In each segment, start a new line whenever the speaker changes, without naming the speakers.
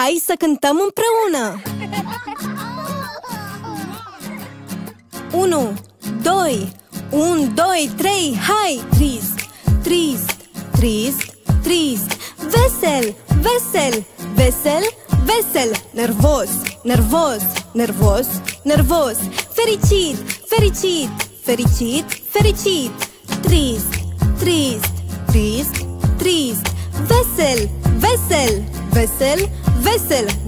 Hai să cântăm împreună! 1, 2, 1, 2, 3, hai! Trist, trist, trist, trist. Vesel, vesel, vesel, vesel. Nervos, nervos, nervos, nervos. Fericit, fericit, fericit, fericit. Trist, trist, trist, trist. Vesel, vesel, vesel, vesel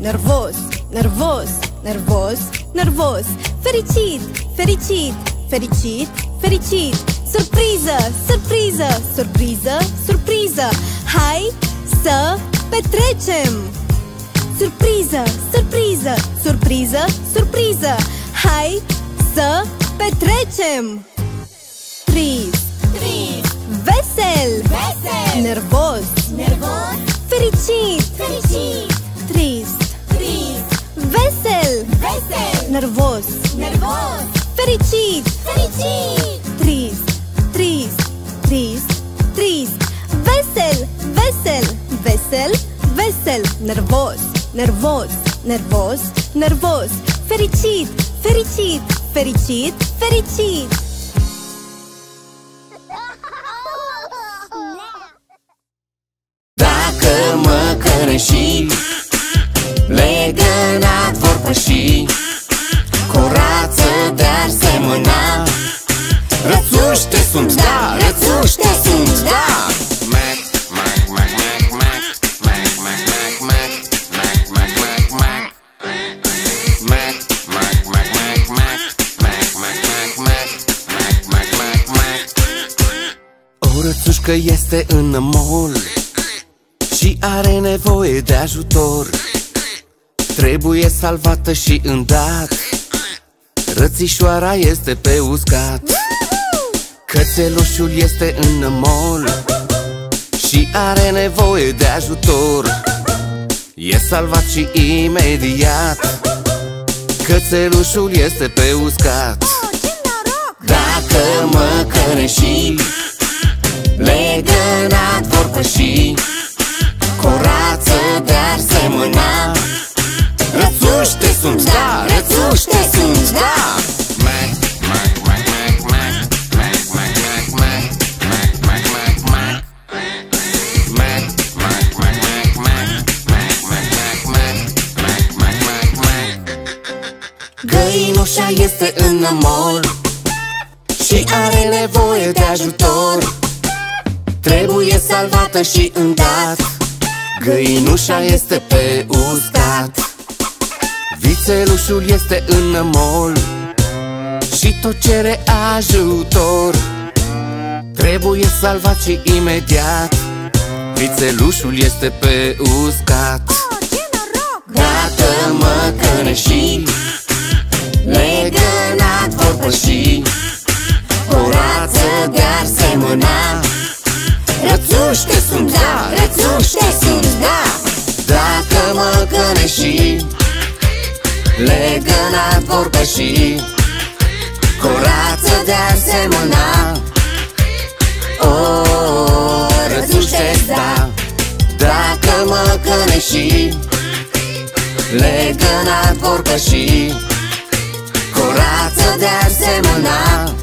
Nervos, nervos, nervos, nervos. Fericit, fericit, fericit, fericit. Surpriză, surpriză, surpriză, surpriză. Hai să petrecem! Surpriză, surpriză, surpriză, surpriză. Hai să petrecem! Trist,
Trist,
vesel,
vesel,
nervos,
nervos,
fericit,
fericit,
trist,
trist,
vesel,
vesel,
nervos,
nervos,
fericit,
fericit,
trist, trist, trist, trist. Vesel, vesel, vesel, vesel. Nervos, nervos, nervos, nervos. Fericit, fericit, fericit, fericit.
Dacă mă căreși Legănat vor păși Corață de-ar semăna Rățuște sunt, da, rățuște sunt, da Mac, mac, mac, mac, mac Mac, mac, mac, mac Mac, mac, mac, mac Mac, mac, mac, mac, mac Mac, mac, mac, mac Mac, mac, mac, mac O rățușcă este în mall și are nevoie de ajutor Trebuie salvată și îndat Rățișoara este pe uscat. Cățelușul este în mall Și are nevoie de ajutor. E salvat și imediat. Cățelușul este pe uscat. Dacă mă căreși Legănat vor păși. Corață de-ar semăna Rățuște sunt, da, rățuște sunt, da. Mac, mac, mac, mac, mac Mac, mac, mac, mac Mac, mac, mac, mac Mac, mac, mac, mac, mac Mac, mac, mac, mac Mac, mac, mac, mac Găinușa este în mall Și are nevoie de ajutor. Trebuie salvată și îndat Găinușa este pe uscat Vițelușul este în mall Și tot cere ajutor. Trebuie salvat și imediat. Vițelușul este pe uscat. Dacă mă căneși Legănat vor păși Corață de-ar semăna Rățuște sunt, da, rățuște sunt, da. Dacă mă căneși Legănat vor păși Corață de-ar semăna O, rățuște da Dacă mă căneși Legănat vor păși Corață de-ar semăna O,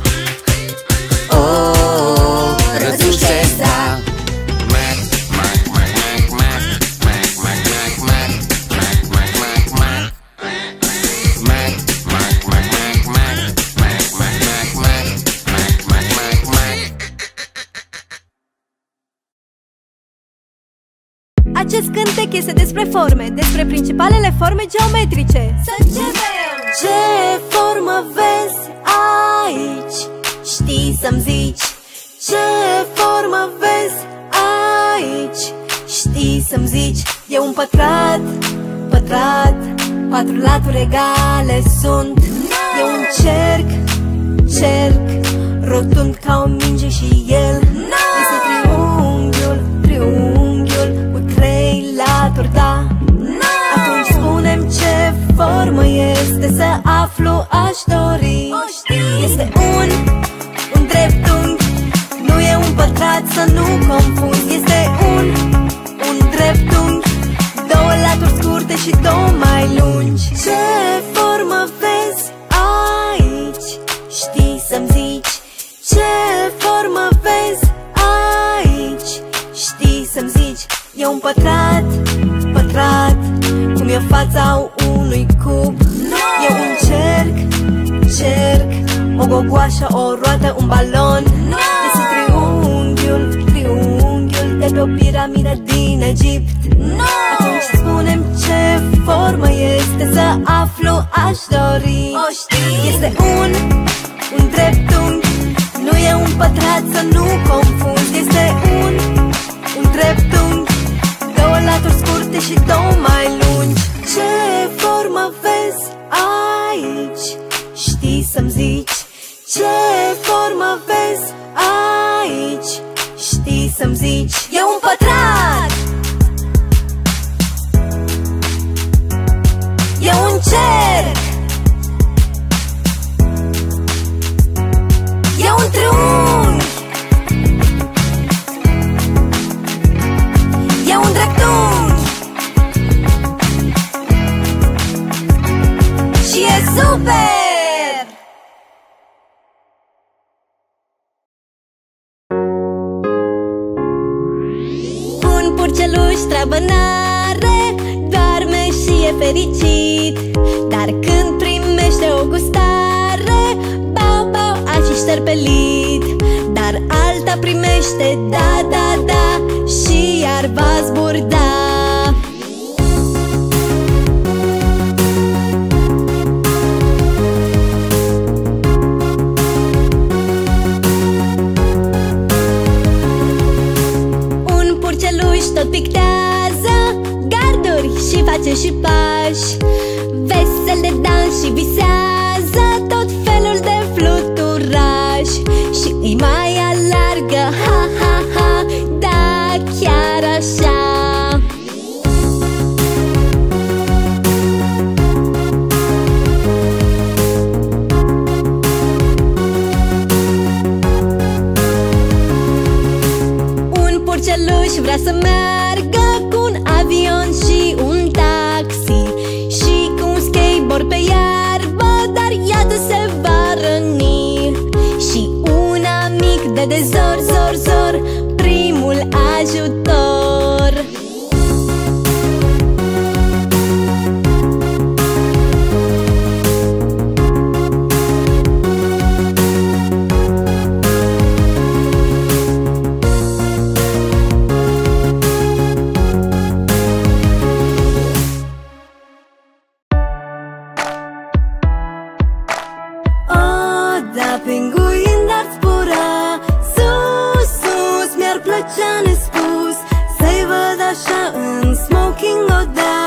Acest cântec este despre forme, despre principalele forme geometrice
Să începem!
Ce formă vezi aici? Știi să-mi zici Ce formă vezi aici? Știi să-mi zici E un pătrat, pătrat Patru laturi egale sunt E un cerc, cerc Rotund ca o minge și el este Să aflu aș dori.
O știi?
Este un, un dreptunghi Nu e un pătrat să nu confund. Este un, un dreptunghi Două laturi scurte și și două mai lungi. Ce formă vezi aici? Știi să-mi zici. Ce formă vezi aici? Știi să-mi zici. E un pătrat, pătrat Cum e fața unui cub E un cerc, cerc O gogoașă, o roată, un balon. Este triunghiul, triunghiul De pe o piramidă din Egipt. Atunci spunem ce formă este Să aflu aș dori.
O știi?
Este un, un dreptunghi Nu e un pătrat să nu confunzi. Este un, un dreptunghi Două laturi scurte și două mai lungi. Ce formă vezi aici? Știi să-mi zici Ce formă vezi aici? Știi să-mi zici
E un pătrat
da pinguin dar zbura Sus, sus, mi-ar plăcea nespus Să-i văd așa în smoking, oh da.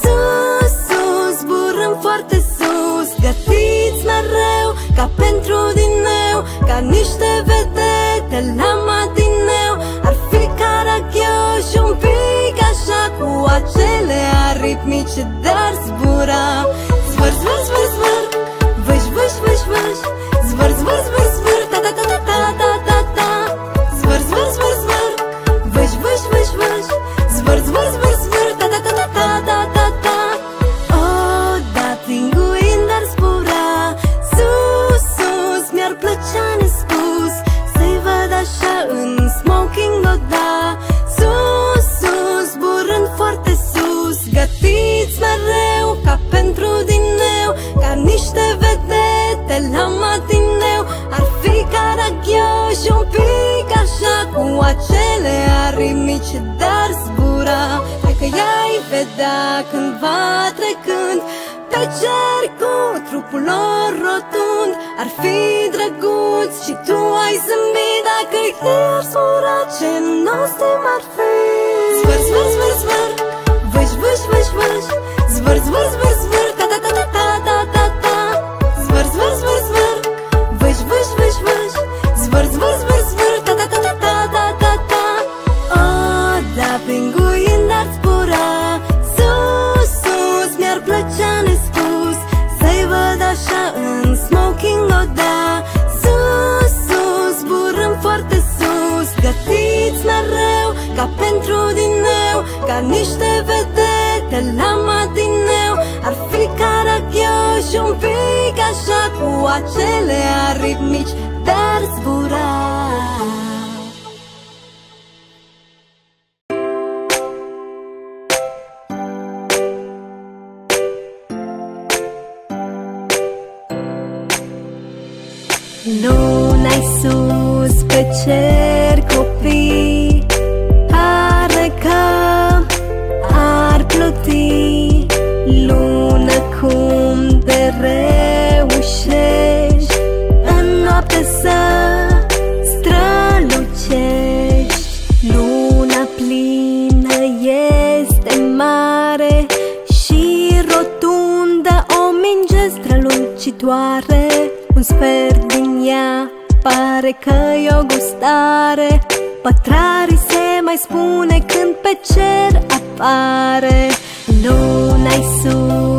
Sus, sus, zburăm foarte sus Gătiți mereu, ca pentru dineu Ca niște vedete la matineu. Ar fi caragioși un pic așa Cu acele aripi mici, dar zbura. Zbăr, zbăr, zbăr, zbăr Vâș, vâș, vâș, vâș Zvâr, zvâr, zvâr, zvâr Ta, ta, ta, ta, ta, ta, acele aripi mici, dar zbura. Cred că i-ai vedea cândva trecând Pe cer cu trupul lor rotund. Ar fi drăguț și tu ai zâmbit Dacă i-ar zbura ce nostim ar fi. Zvârț, zvârț, zvârț, zvârț. Vâș, vâș, vâș, vâș Zvârț, zvâr, zvâr, niște vedete la matineu Ar fi caragioși un pic așa Cu acele aritmici Dar zburai că e o gustare. Pătrarii se mai spune când pe cer apare. Luna-i sus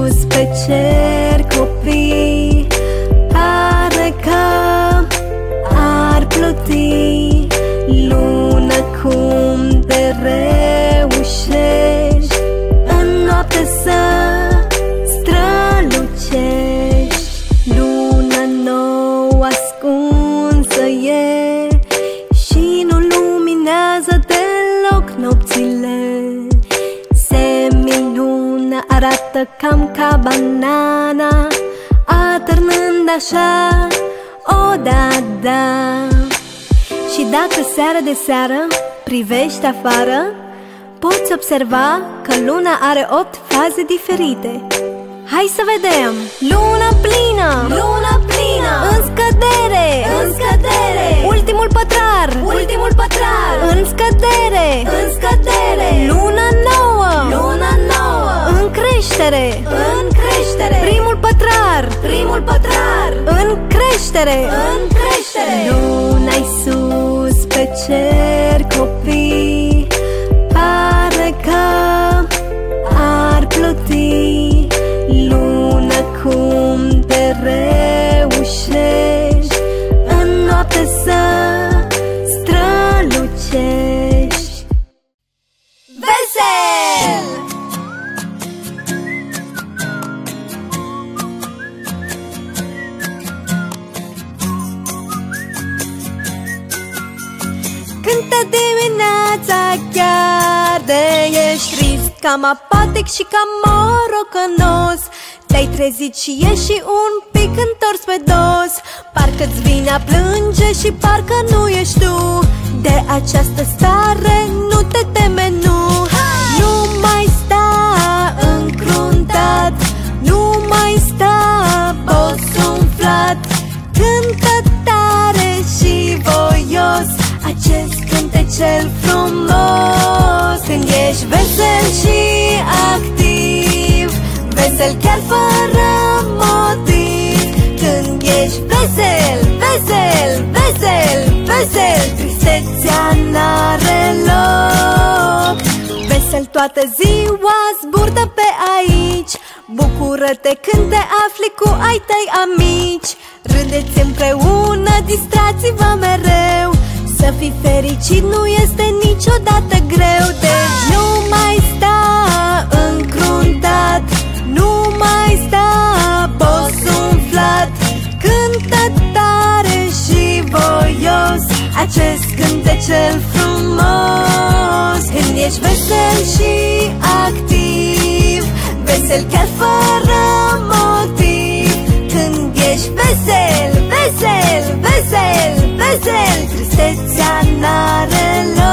așa, o da, da Și dacă seară de seară privești afară Poți observa că luna are opt faze diferite Hai să vedem! Luna plină!
Luna plină
În scădere!
În scădere
Ultimul pătrar!
Ultimul pătrar
În scădere!
În scădere
Luna nouă!
Luna nouă
În creștere!
În creștere!
În creștere Luna-i sus pe cer copii Cam apatic și cam morocănos Te-ai trezit și ești și un pic întors pe dos. Parcă-ți vine a plânge și parcă nu ești tu. De această stare nu te teme, nu. Nu mai sta încruntat Nu mai sta posumflat. Cântă tare și voios Acest cântecel frumos Când ești vesel și activ. Vesel chiar fără motiv. Când ești vesel, vesel, vesel, vesel Tristețea n-are loc. Vesel toată ziua zburdă pe aici. Bucură-te când te afli cu ai tăi amici. Râdeți împreună, distrați-vă mereu Să fii fericit nu este niciodată greu Deci nu mai sta încruntat Nu mai sta posumflat Cântă tare și voios Acest cântecel frumos. Când ești vesel și activ Vesel chiar fără motiv. Când ești vesel, vesel, vesel, vesel Tristețea n-are loc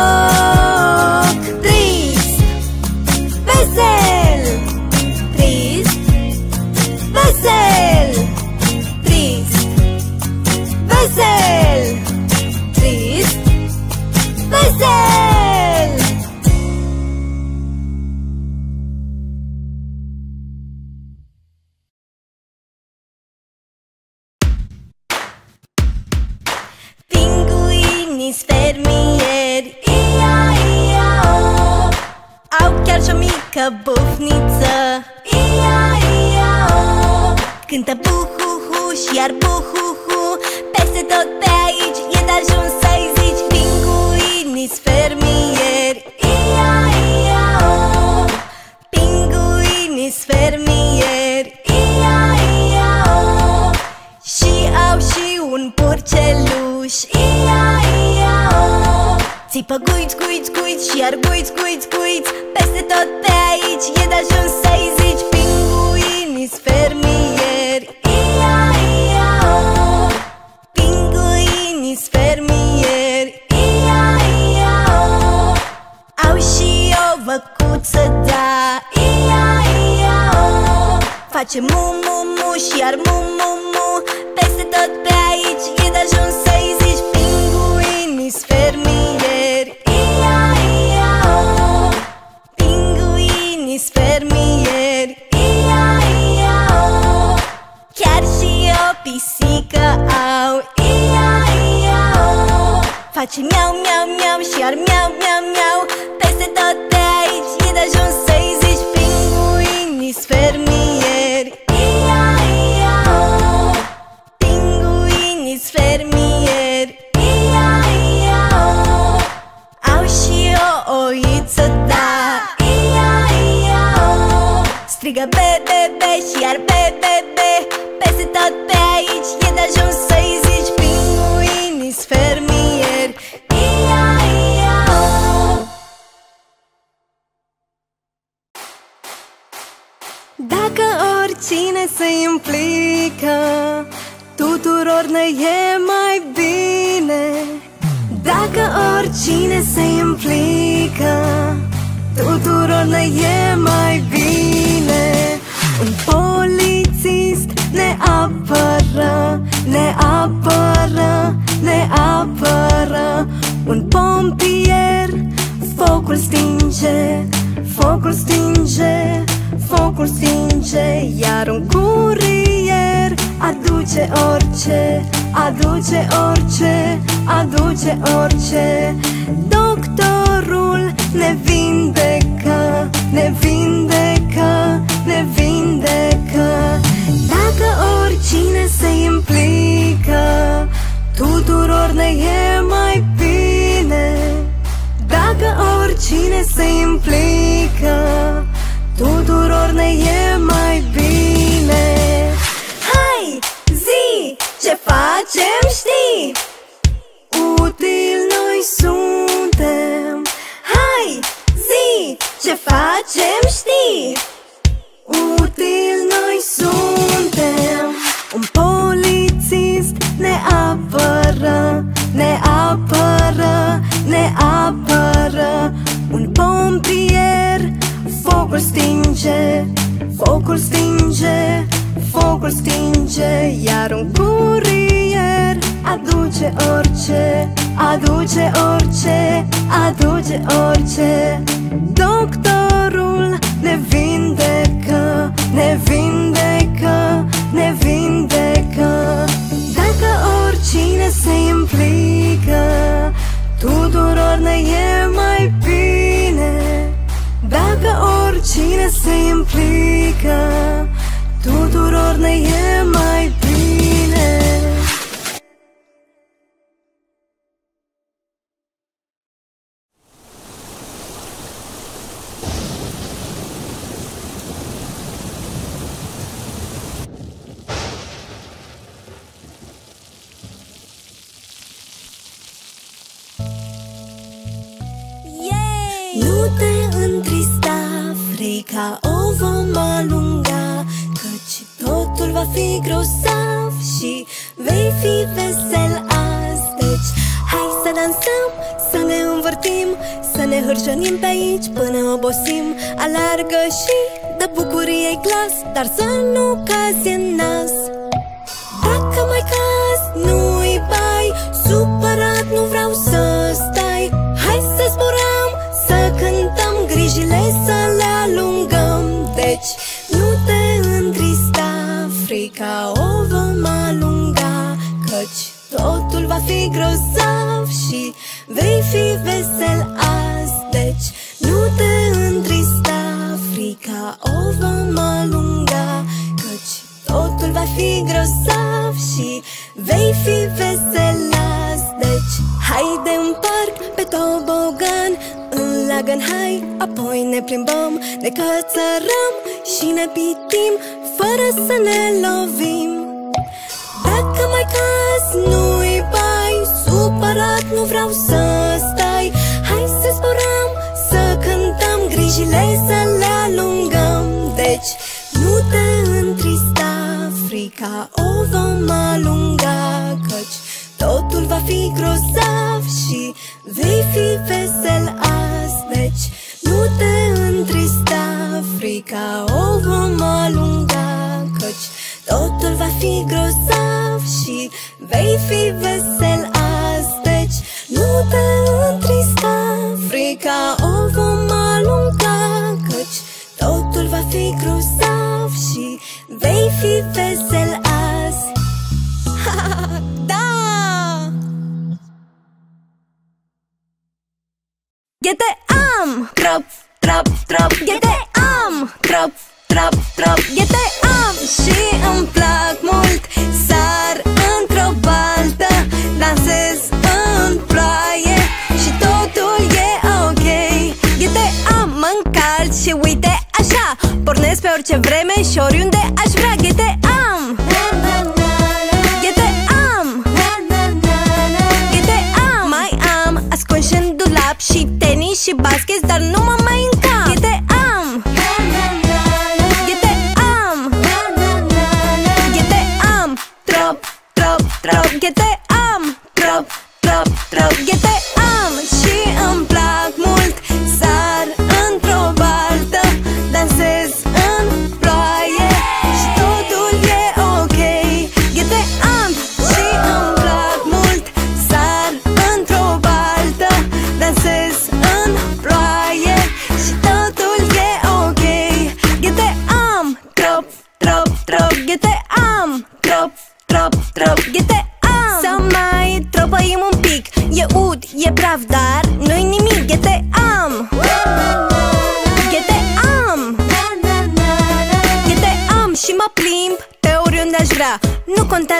Strigă be, be, be și iar be, be, be Peste tot pe aici e de ajuns să-i zici Pinguini fermieri Ia, ia, o Dacă oricine se implică Tuturor ne e mai bine. Dacă oricine se implică Tuturor ne e mai bine. Un polițist ne apără Ne apără, ne apără. Un pompier focul stinge Focul stinge, focul stinge. Iar un curier aduce orice Aduce orice, aduce orice. Doctorul ne vindecă, ne vindecă, ne vindecă. Dacă oricine se implică Tuturor ne e mai bine. Dacă oricine se implică Tuturor ne e mai bine. Hai, zi, ce facem știi? Util noi suntem Hai, zi, ce facem știi? Util noi suntem Un polițist ne apără Ne apără, ne apără Un pompier focul stinge Focul stinge, focul stinge Iar un curier aduce orice Aduce orice, aduce orice. Doctorul ne vindecă, implică Tuturor ne e mai Să ne hârșănim pe aici până obosim. Alargă și dă bucuriei glas Dar să nu cazi în nas. Dacă mai caz, nu-i bai. Supărat nu vreau să stai. Hai să zburăm, să cântăm Grijile să le alungăm. Deci nu te întrista Frica o vom alunga Căci totul va fi grozav Și vei fi vesel azi deci nu te întrista, frica o vom alunga Căci totul va fi grozav și vei fi veselas Deci haide în parc pe tobogan În lagan hai, apoi ne plimbăm Ne cățărăm și ne pitim Fără să ne lovim. Dacă mai caz nu-i bai Supărat nu vreau să zilei să ne alungăm Deci nu te întrista, frica o vom alunga Căci totul va fi grozav și vei fi vesel azi. Deci nu te întrista, frica o vom alunga Căci totul va fi grozav și vei fi vesel azi. Deci nu te întrista, frica va fi grozav și vei fi vesel azi Da! Ghete am! Crop, trap, trap, ghete am! Crop, trap, trap, ghete am! Și îmi plac Pornesc pe orice vreme și oriunde aș vrea GTA am. GTA am. GTA am. Mai am ascuns în dulap și tenis și basket Dar nu mă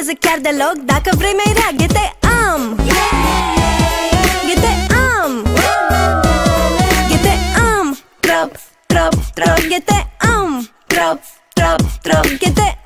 contează chiar deloc Dacă vrei mai rea, ghete am. Ghete am. Ghete am. Crop, crop, crop Ghete am. Crop, crop, crop Ghete am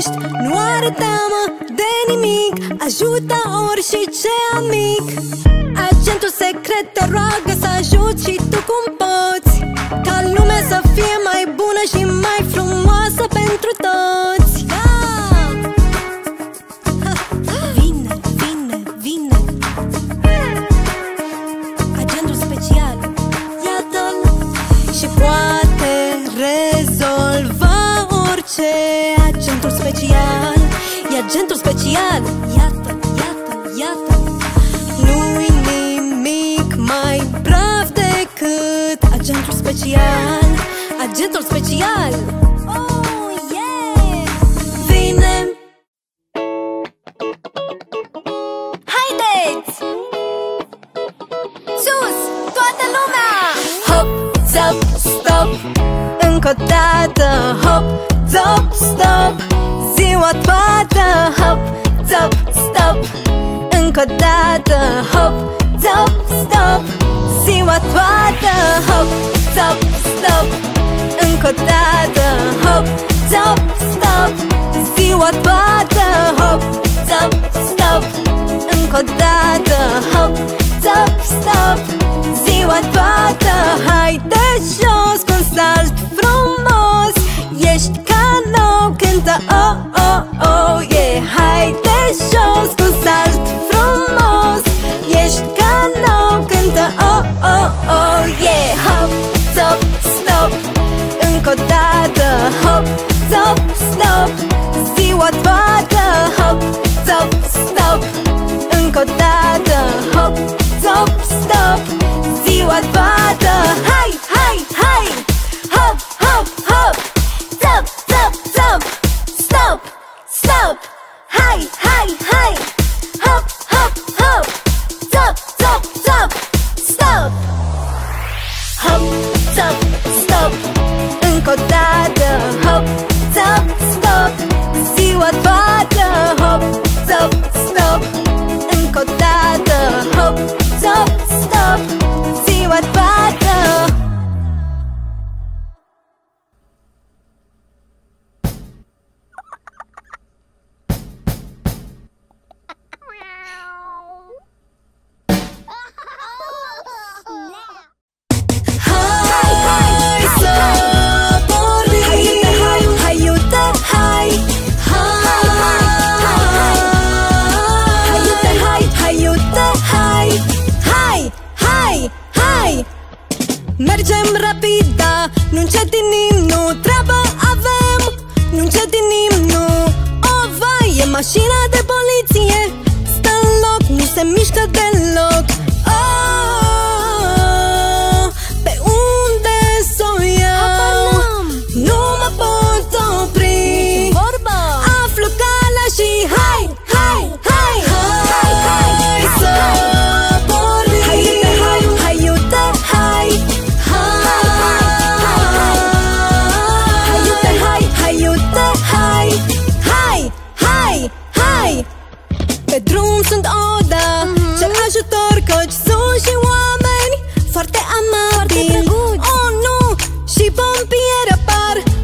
îți dorești Nu are teamă de nimic Ajută ori și ce amic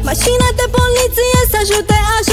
Mașina de poliție să ajute așadar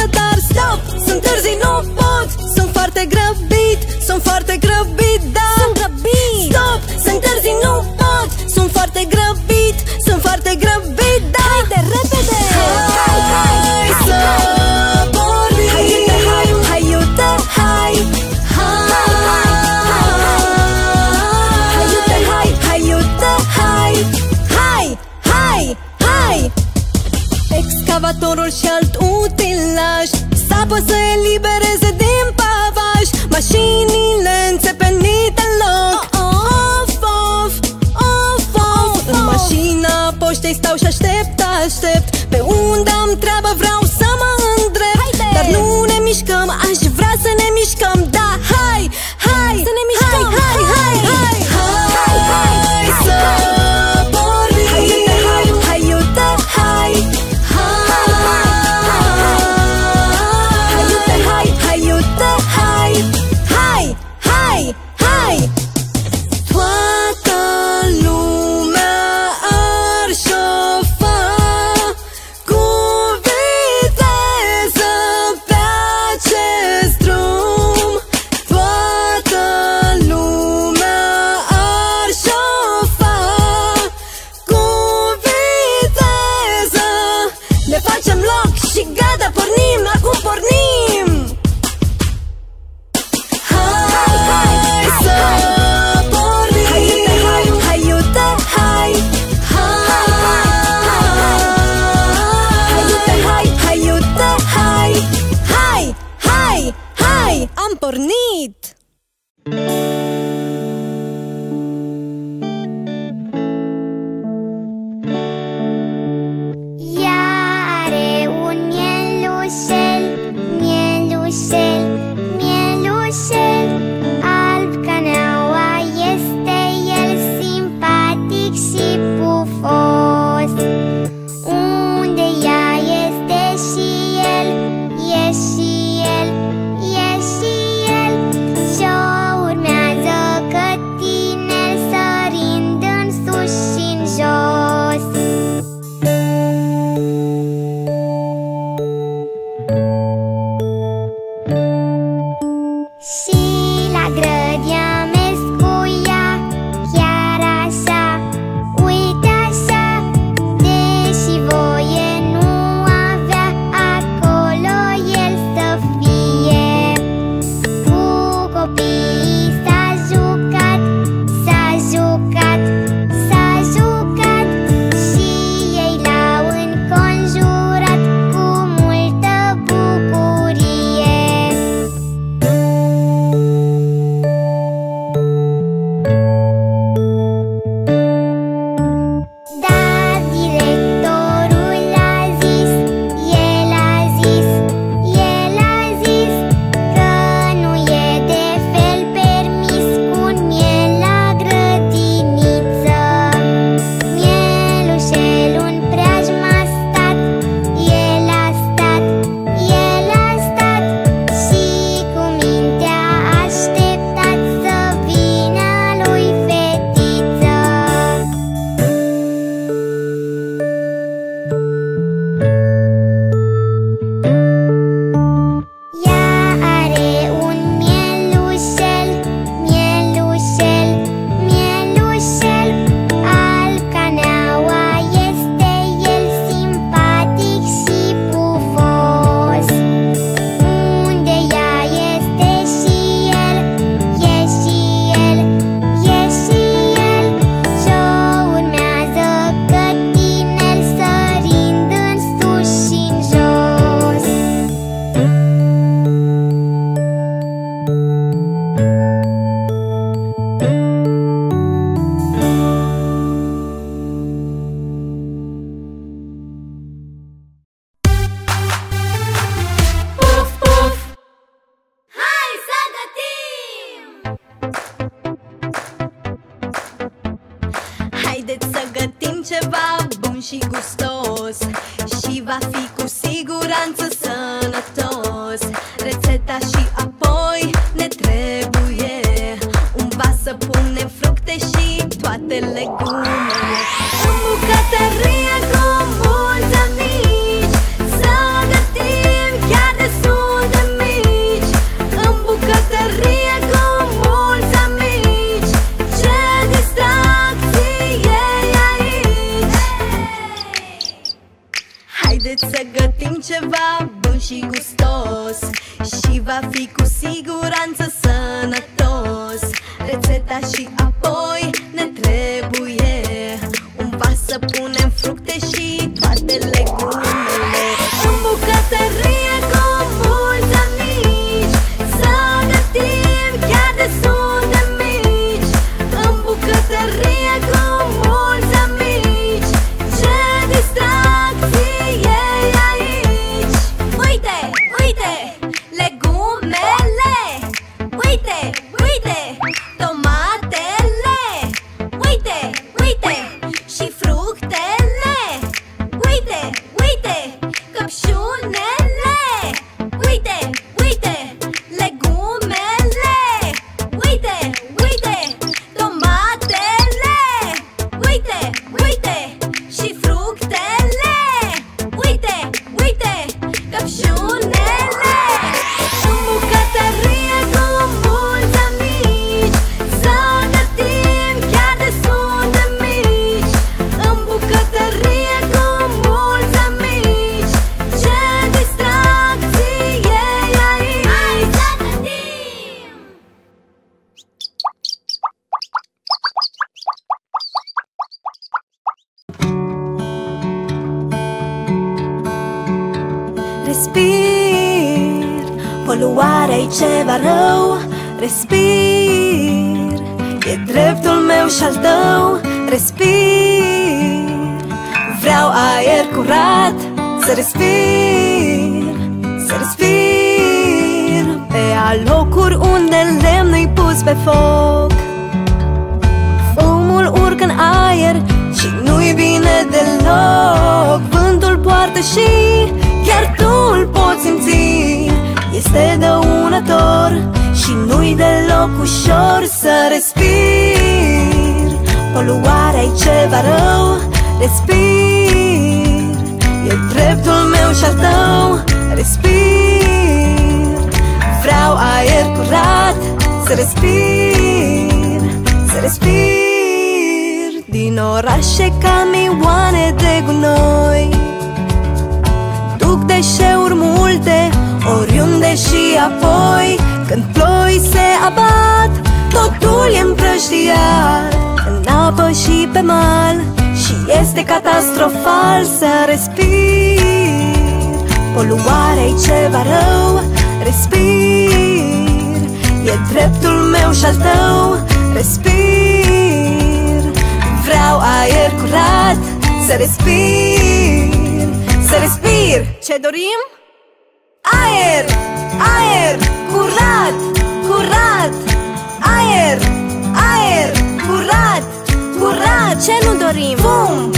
Să respir, să respir. Ce dorim? Aer, aer, curat, curat. Aer, aer, curat, curat. Ce nu dorim? Fum,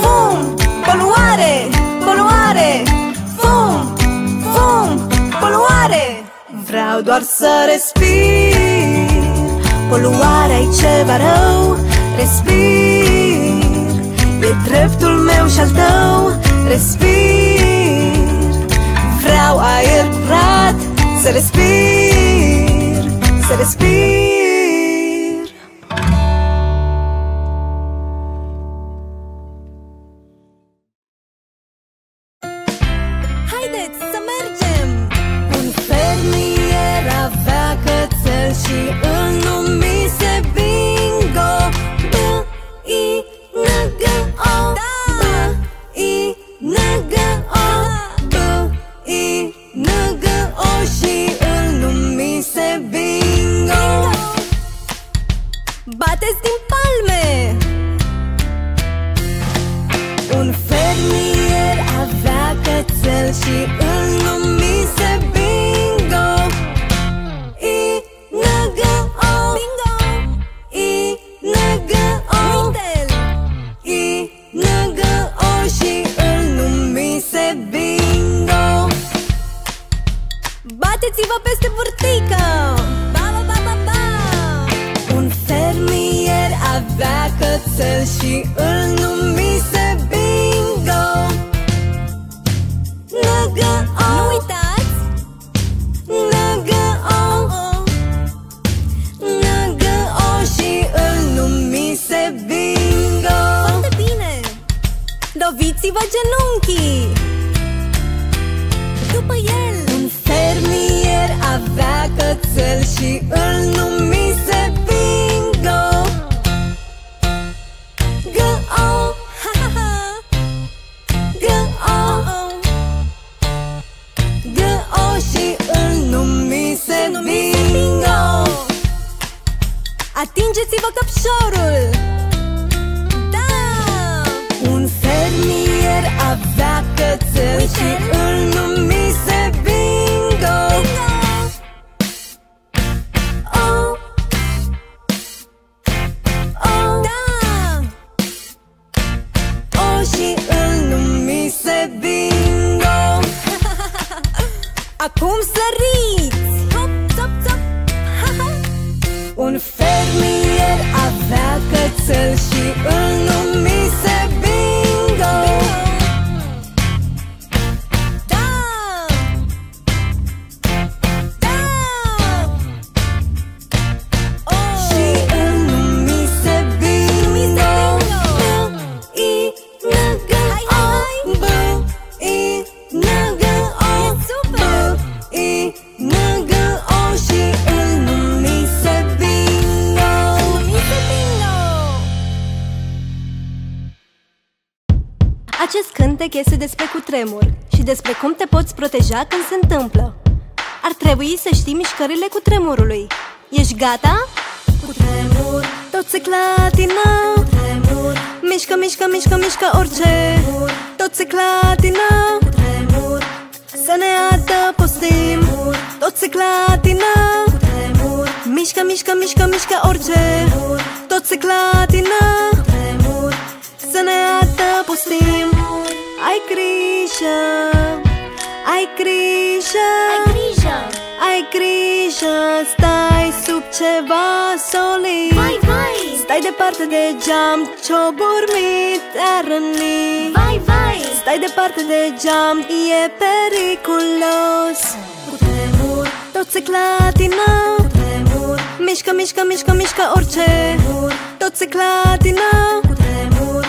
fum, poluare, poluare. Fum, fum, poluare. Vreau doar să respir. Poluarea e ceva rău. Respir. De dreptul meu și al tău. Respir. Vreau aer curat să respir Să respir. loviți-vă genunchii După el Un fermier avea cățel și îl numise Bingo
Geau, ha ha ha. G-O și îl numise Bingo Atingeți-vă căpșorul! Cățel și îl numise Bingo Oh Oh Da! Oh și îl numise Bingo Acum săriți! Hop, top, top! Un fermier avea cățel și îl numise
Acest cântec este despre cutremur și despre cum te poți proteja când se întâmplă. Ar trebui să știi mișcările cutremurului. Ești gata?
Cutremur, tot se clatină. Cutremur,
Mișcă, mișcă, mișcă, mișcă orice. Tot se clatină.
Cutremur,
Să ne adăpostim. Tot se clatină.
Cutremur,
Mișcă, mișcă, mișcă, mișcă orice. Tot se clatină.
Cutremur.
Să ne adăpostim Ai grijă Ai grijă
Ai grijă!
Ai grijă Stai sub ceva solid.
Vai, vai!
Stai departe de geam Ce-o burmit te răni
Vai, vai!
Stai departe de geam E periculos.
Cutremur,
Tot se clatină.
Cutremur,
Mișcă, mișcă, mișcă, mișcă orice. Tot se clatină.
Cutremur,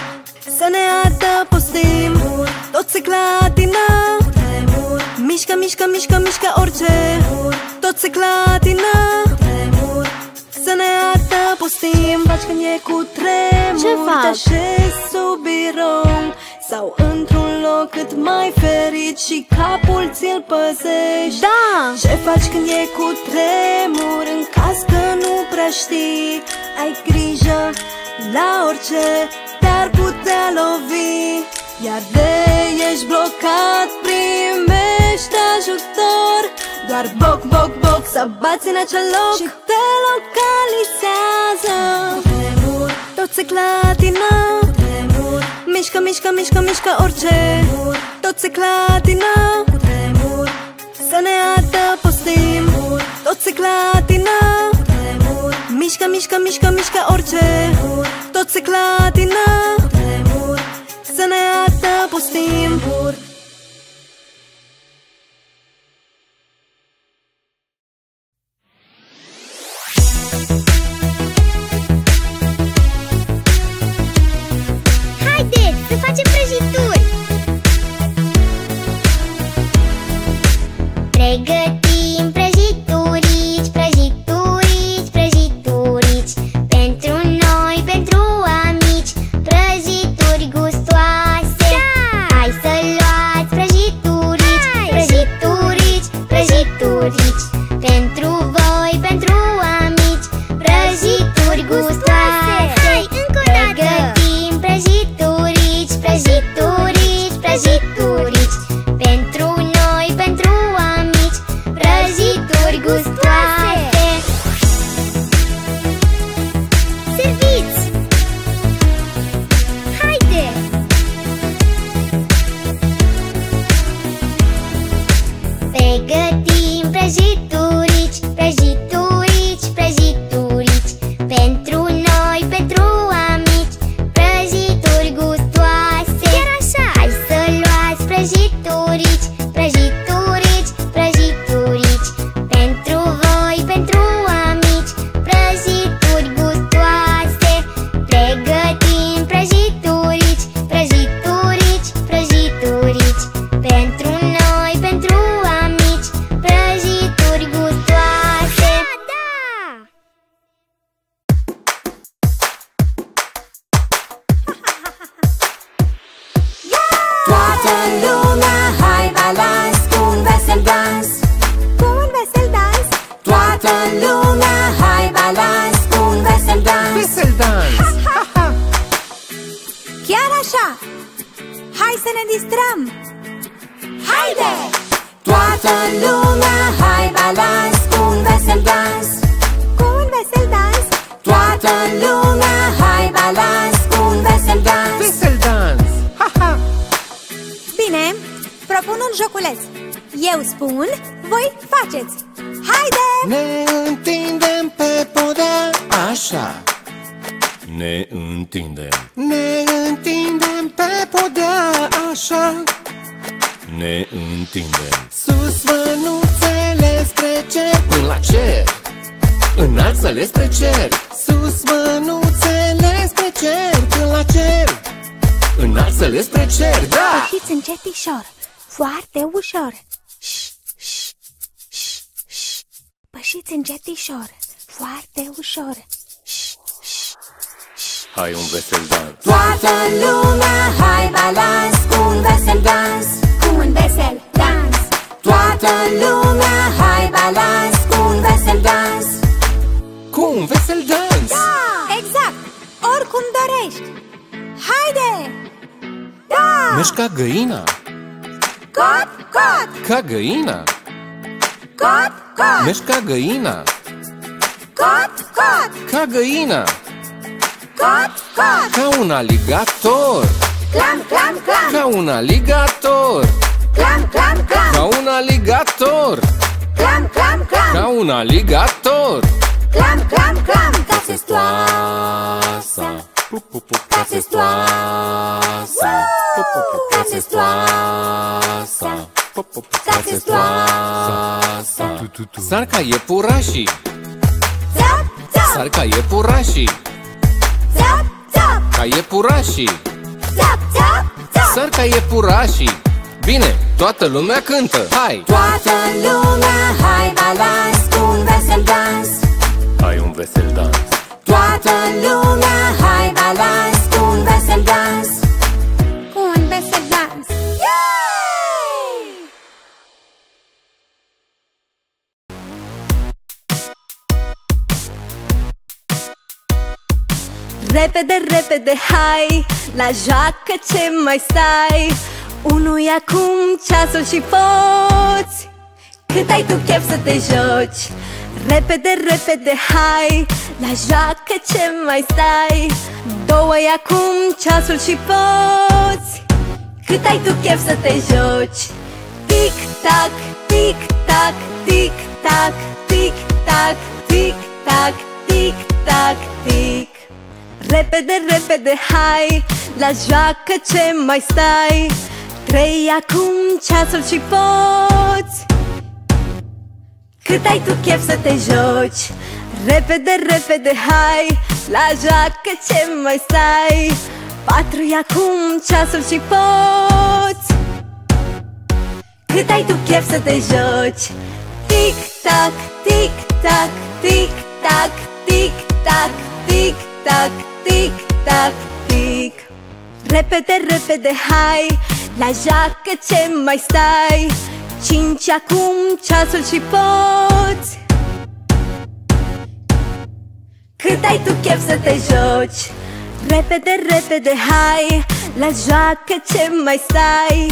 Să ne adăpostim Tot se clatină
cutremur,
Mișcă, mișcă, mișcă, mișcă orice. Tot se clatină
cutremur
Să ne adăpostim Faci când e cu tremur
Ce fac?
Te așezi sub birou. Sau într-un loc cât mai ferit Și capul ți-l păzești.
Da!
Ce faci când e cu tremur? În caz că nu prea știi Ai grijă la orice Te-ar putea lovi Iar de ești blocat Primești ajutor. Doar boc, boc, boc Să bați în acel loc. Și te localizează.
Cutremur,
Tot se clatină.
Cutremur,
Mișcă, mișcă, mișcă, mișcă orice. Tot se clatină.
Cutremur,
Să ne adăpostim. Tot se clatină.
Cutremur,
Mișcă, mișcă, mișcă, mișcă orice. Tot se clatină.
Cutremur
Să ne adăpostim
Haideți să facem prăjituri! Pregătim prăjiturici,
It's. Înalță-le spre cer. Sus mânuțele spre cer Până la cer. Înalță-le spre cer, da!
Pășiți încetișor, foarte ușor. Ș, ș, ș, ș. Pășiți încetișor, foarte ușor. Ș, ș,
Hai un vesel dans.
Toată lumea, hai balans cu un vesel dans. Cu un vesel dans. Toată lumea, hai balans cu un vesel dans
Cu un vesel dans
Da! Exact! Oricum dorești. Haide! Da!
Mergi ca găina?
Cot, cot,
Ca găina?
Cot, cot,
Mergi ca găina?
Cot, cot,
Ca găina?
Cot, cot!
Ca un aligator.
Clam, clam, clam,
Ca un aligator.
Clam, clam, clam!
Ca un aligator.
Clam, clam, clam,
Ca un aligator
clam, clam, clam Ca se
Toasa Ca se toasa Ca se toasa Ca se toasa Sar ca iepurașii
Zap, zap,
Sar ca iepurașii
zap, zap.
Ca iepurașii
Zap, zap, zap.
Sar ca iepurașii Bine, toată lumea cântă. Hai!
Toată lumea, hai balans cu un vesel dans
Hai un vesel dans.
Toată lumea, hai balans cu un vesel dans. Cu un vesel dans. Yay!
Repede, repede, hai La joacă ce mai stai. Unul e acum ceasul și poți. Cât ai tu chef să te joci Repede, repede, hai La joacă ce mai stai. Două e acum ceasul și poți. Cât ai tu chef să te joci? Tic-tac, tic-tac, tic-tac, tic-tac, tic-tac, tic-tac, tic. Repede, repede, hai La joacă ce mai stai. Trei acum ceasul și poți Cât ai tu chef să te joci? Repede, repede, hai La joacă ce mai stai? Patru e acum ceasul și poți. Cât ai tu chef să te joci? Tic-tac, tic-tac, tic-tac, tic-tac, tic-tac, tic-tac, tic. Repede, repede, hai La joacă ce mai stai Cinci acum ceasul și poți. Cât ai tu chef să te joci? Repede, repede, hai La joacă ce mai stai.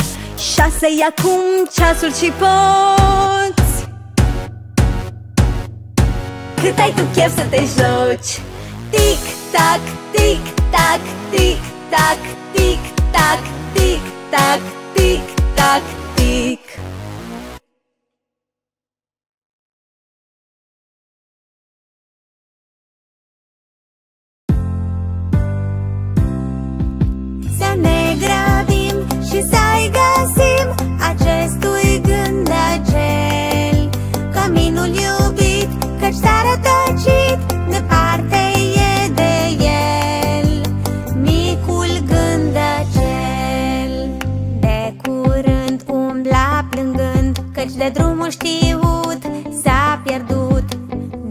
Șase e acum ceasul și poți. Cât ai tu chef să te joci? Tic-tac, tic-tac, tic-tac, tic-tac, tic-tac, tic-tac, tic
Să ne grăbim și să-i găsim Acestui gând acel Căminul iubit, căci s-a rătăcit Departe e de el. Micul gând acel De curând umbla plângând Căci de drumul știut s-a pierdut.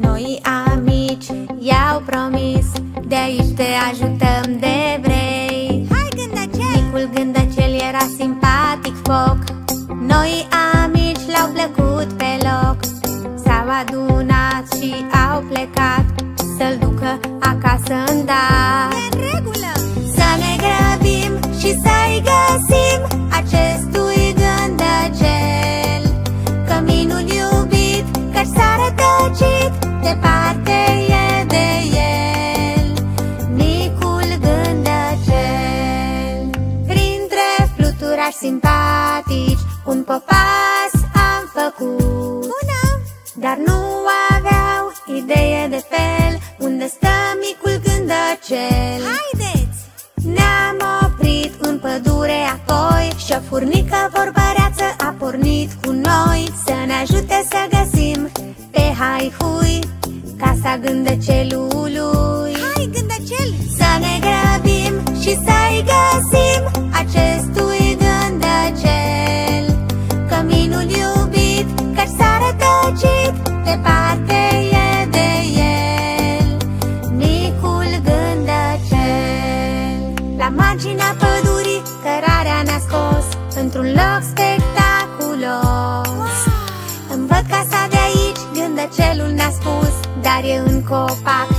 Noi amici i-au promis De aici te ajutăm de vrei Hai Primul gând acel era simpatic foc. Noi amici l-au plăcut pe loc. S-au adunat și au plecat. Să-l ducă acasă în dat Pe regulă! Să ne grăbim și să-i
găsim Acestui gând acel Căminul iubit, căci s-a rătăcit Departe Super simpatici, un popas am făcut Bună! Dar nu aveau idee de fel Unde stă micul gândăcel Haideți! Ne-am oprit în pădure apoi Și o furnică vorbăreață a pornit cu noi Să ne ajute să găsim pe haihui Casa gândăcelului Hai gândăcel! Să ne grăbim și să-i găsim acest fericit Departe e de el. Micul gândăcel La marginea pădurii Cărarea ne-a scos. Într-un loc spectaculos. Wow! Îmi văd casa de aici Gândăcelul ne-a spus. Dar e în copac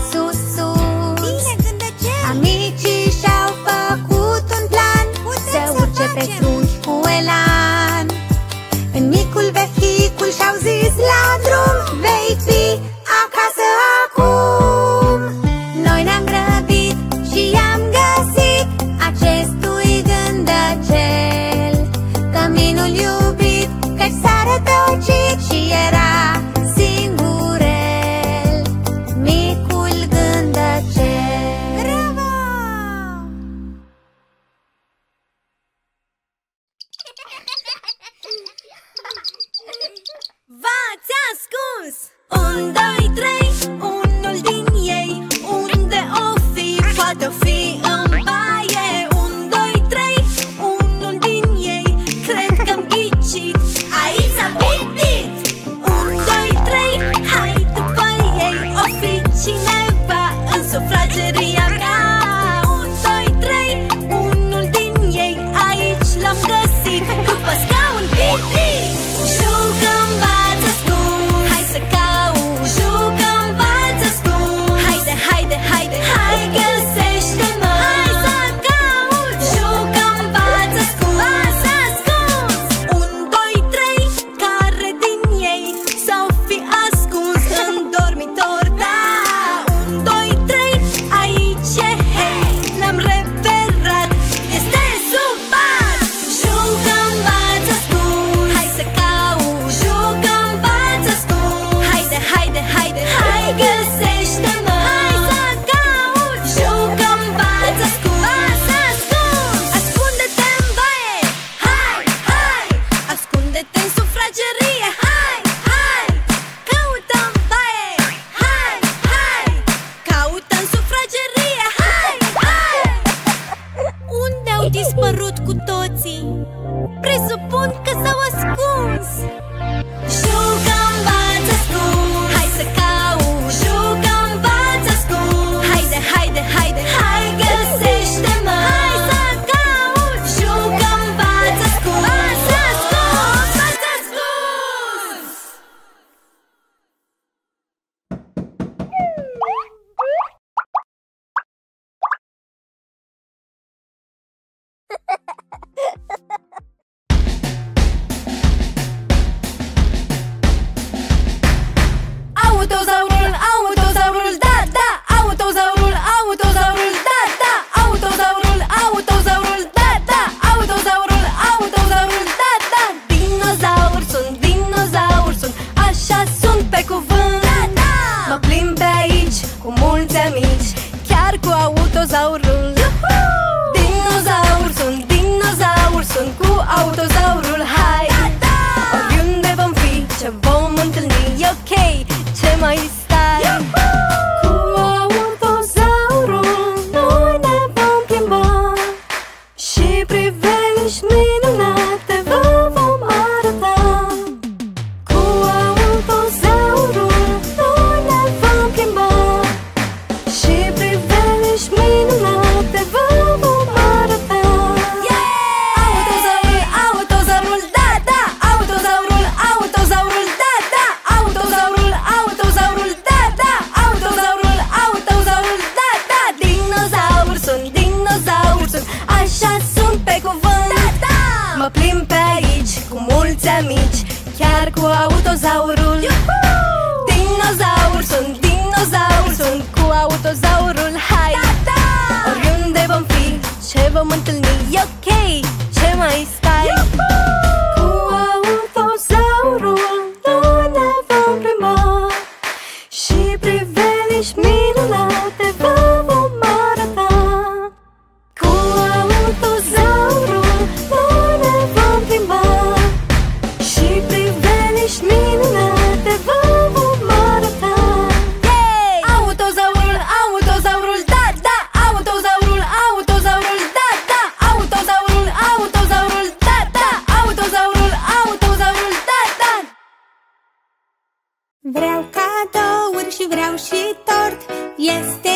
Vreau cadouri și vreau și tort Este